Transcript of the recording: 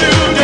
you